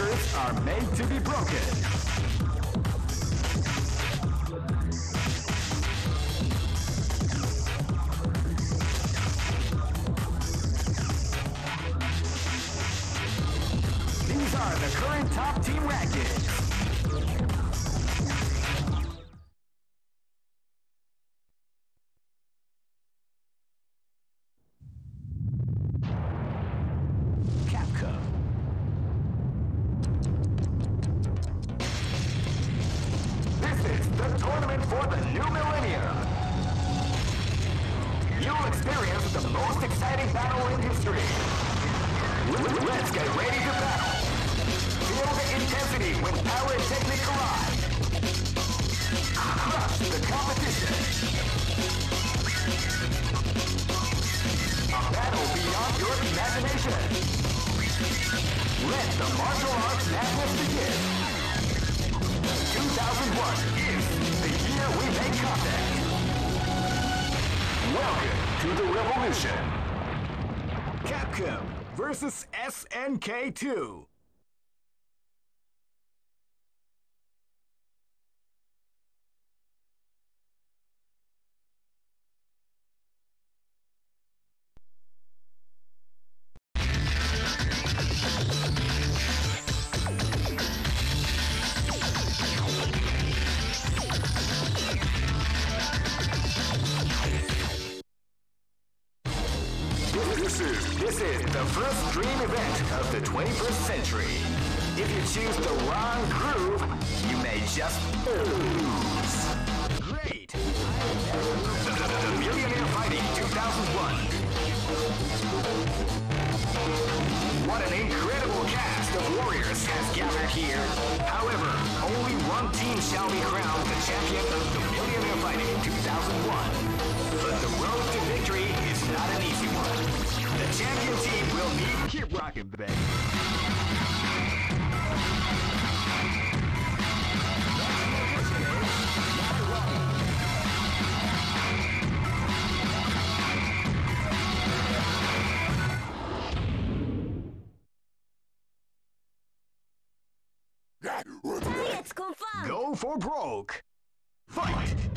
records are made to be broken. These are the current top team rankings. For the new millennium. You'll experience the most exciting battle in history. Let's get ready to battle. Feel the intensity when power and technique collide. Crush the competition. A battle beyond your imagination. Let the martial arts madness begin. 2001 is we contact. Welcome to the revolution. Capcom versus SNK2. What an incredible cast of warriors has gathered here. However, only one team shall be crowned the champion of the Millionaire Fighting 2001. But the road to victory is not an easy one. The champion team will need... Keep rocking, baby. For broke. Fight!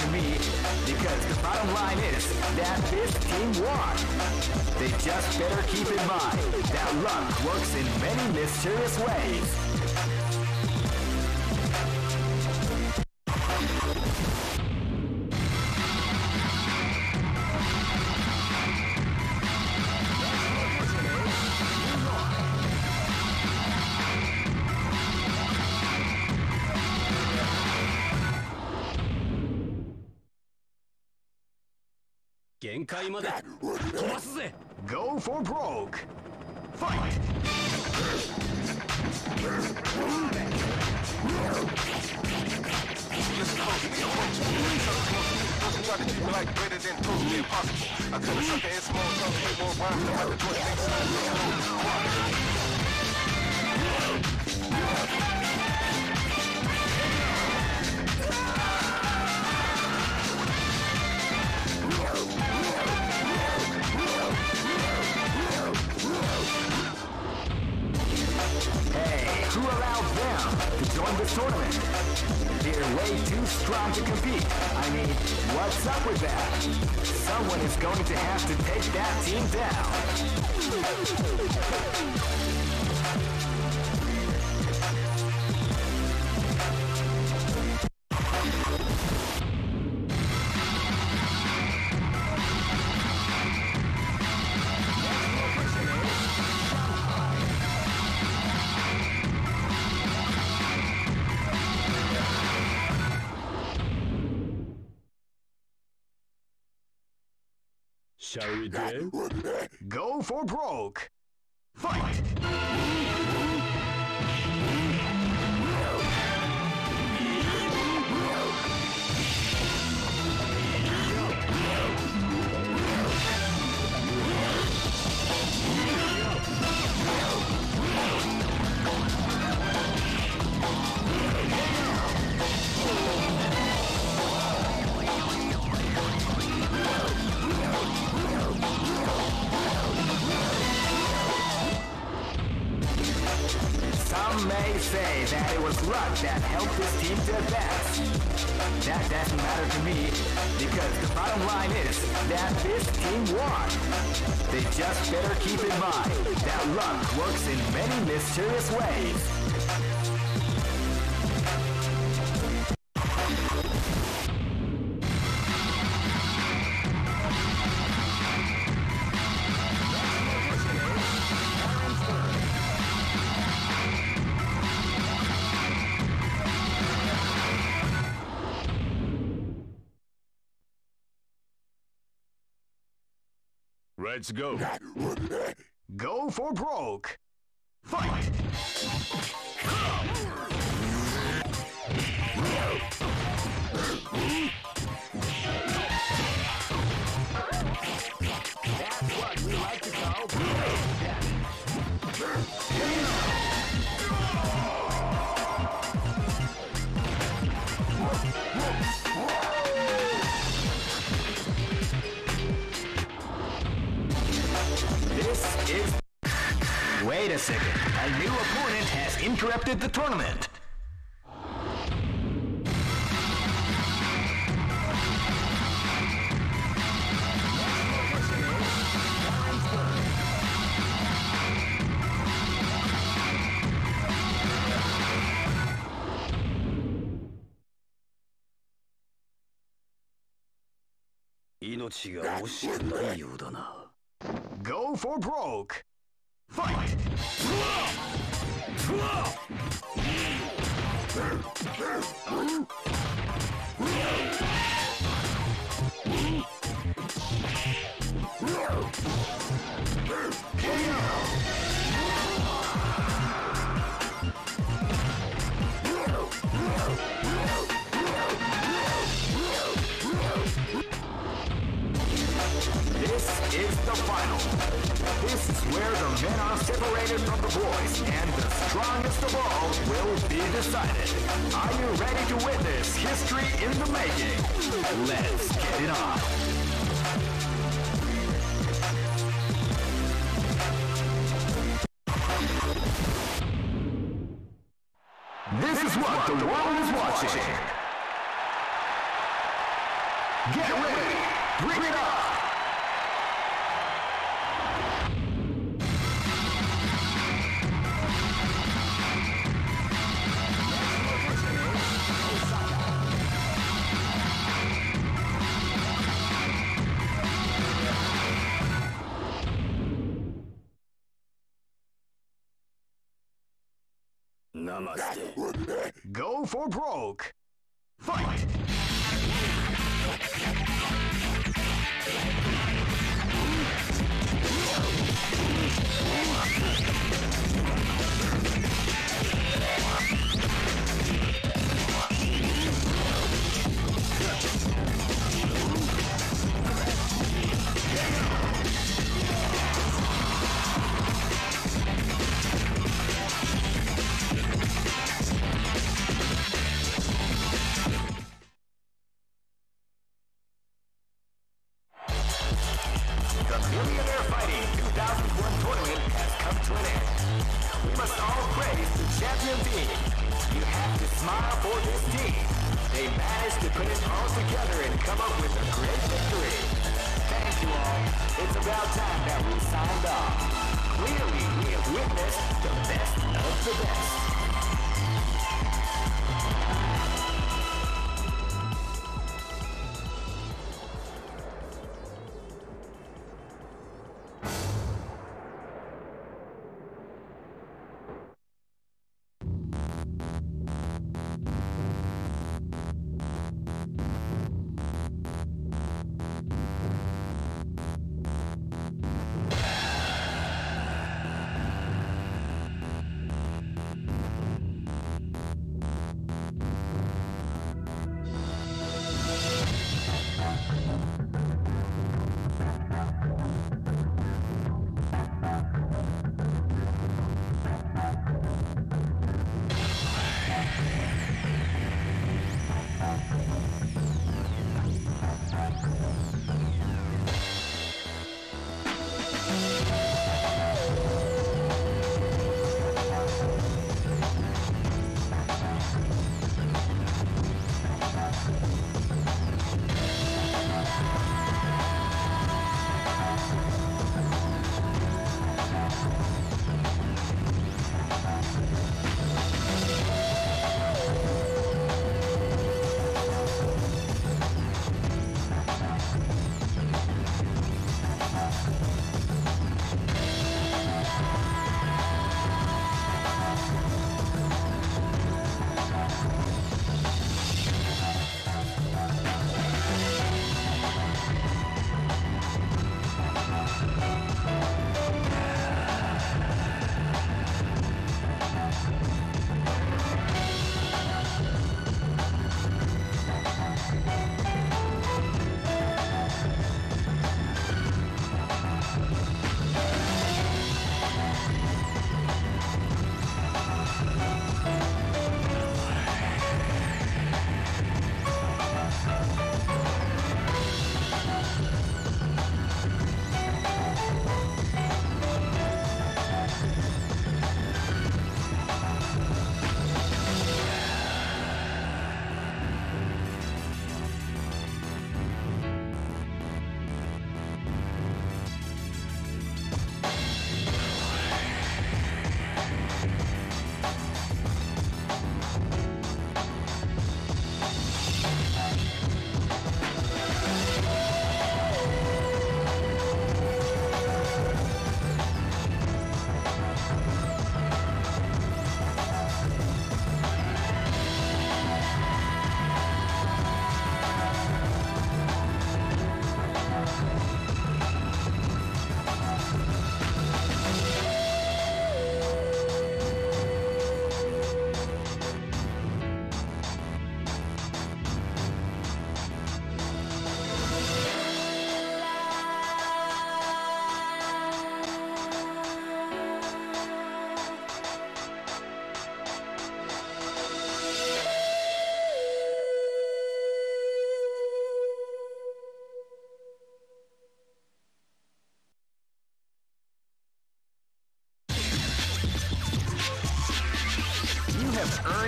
To me, because the bottom line is that this team won. They just better keep in mind that luck works in many mysterious ways. 限界まで飛ばすぜ Go for broke! Fight! Let's go. Me a bunch of boys. Some of the most person try to treat me like greater than totally impossible. I could have sucker in small talk, people rhyme, but I could do it next time. Them join this tournament? They're way too strong to compete. I mean, what's up with that? Someone is going to have to take that team down. Shall we do? Go for broke. Fight! That helped this team to advance. That doesn't matter to me because the bottom line is that this team won. They just better keep in mind that luck works in many mysterious ways. Let's go. Go for broke. Fight! That's Wait a second. A new opponent has interrupted the tournament. Go for broke. Fight! Be decided. Are you ready to witness history in the making? Let's get it on. This is what the world is watching. Get ready. Bring it on. Go for broke. Fight! About time that we signed off. Clearly, we have witnessed the best of the best.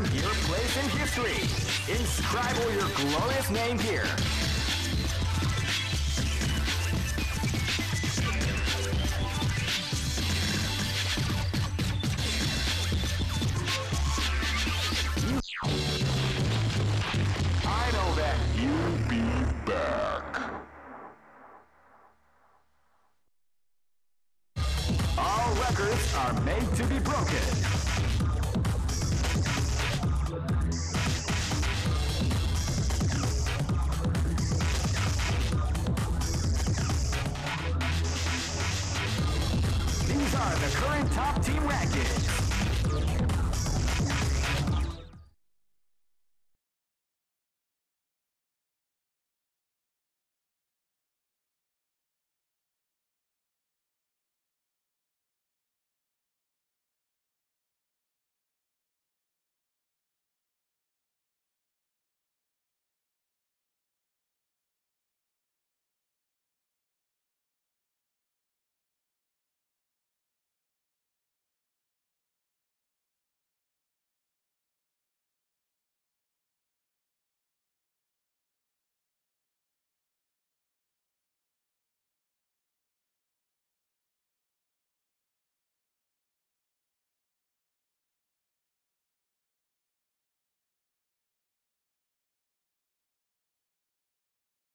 Earn your place in history. Inscribe your glorious name here. Are the current top team rankings.